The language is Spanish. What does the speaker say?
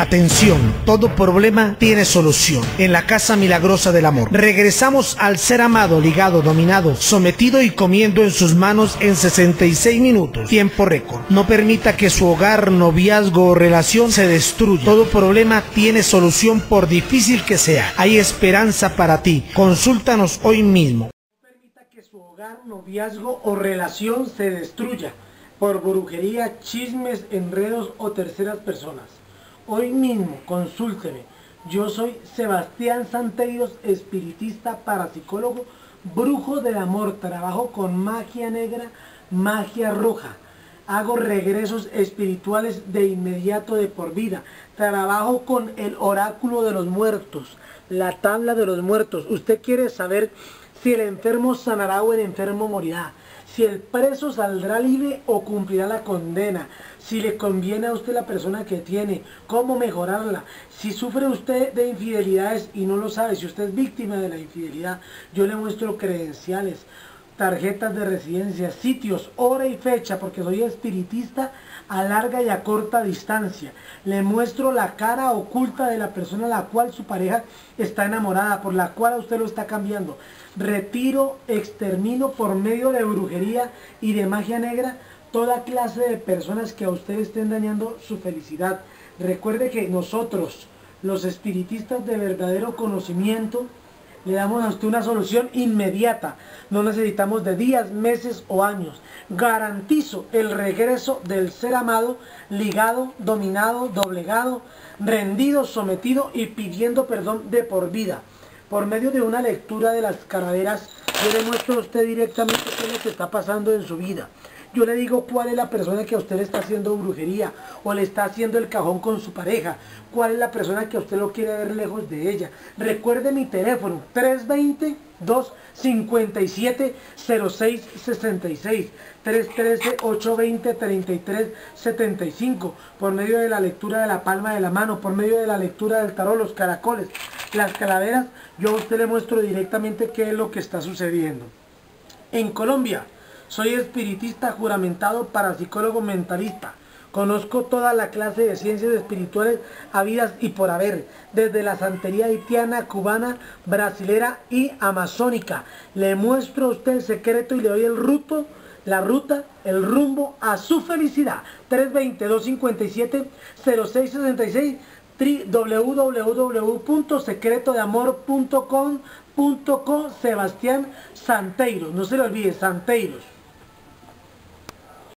Atención, todo problema tiene solución. En la Casa Milagrosa del Amor. Regresamos al ser amado, ligado, dominado, sometido y comiendo en sus manos en 66 minutos. Tiempo récord. No permita que su hogar, noviazgo o relación se destruya. Todo problema tiene solución por difícil que sea. Hay esperanza para ti. Consúltanos hoy mismo. No permita que su hogar, noviazgo o relación se destruya por brujería, chismes, enredos o terceras personas. Hoy mismo consúlteme. Yo soy Sebastián Santeiros, espiritista, parapsicólogo, brujo del amor. Trabajo con magia negra, magia roja. Hago regresos espirituales de inmediato de por vida. Trabajo con el oráculo de los muertos, la tabla de los muertos. Usted quiere saber si el enfermo sanará o el enfermo morirá si el preso saldrá libre o cumplirá la condena, si le conviene a usted la persona que tiene, cómo mejorarla, si sufre usted de infidelidades y no lo sabe, si usted es víctima de la infidelidad, yo le muestro credenciales, tarjetas de residencia, sitios, hora y fecha, porque soy espiritista a larga y a corta distancia. Le muestro la cara oculta de la persona a la cual su pareja está enamorada, por la cual usted lo está cambiando. Retiro, extermino por medio de brujería y de magia negra toda clase de personas que a usted estén dañando su felicidad. Recuerde que nosotros, los espiritistas de verdadero conocimiento, le damos a usted una solución inmediata. No necesitamos de días, meses o años. Garantizo el regreso del ser amado, ligado, dominado, doblegado, rendido, sometido y pidiendo perdón de por vida. Por medio de una lectura de las calaveras, yo le muestro a usted directamente qué que está pasando en su vida. Yo le digo cuál es la persona que a usted le está haciendo brujería o le está haciendo el cajón con su pareja. Cuál es la persona que a usted lo quiere ver lejos de ella. Recuerde mi teléfono 320 257 0666 313 820 3375 por medio de la lectura de la palma de la mano, por medio de la lectura del tarot, los caracoles, las calaveras, yo a usted le muestro directamente qué es lo que está sucediendo. En Colombia, soy espiritista juramentado para psicólogo mentalista. Conozco toda la clase de ciencias espirituales habidas y por haber, desde la santería haitiana, cubana, brasilera y amazónica. Le muestro a usted el secreto y le doy el ruto, la ruta, el rumbo a su felicidad. 320-257-0666 www.secretodeamor.com.co Sebastián Santeiros. No se le olvide, Santeiros.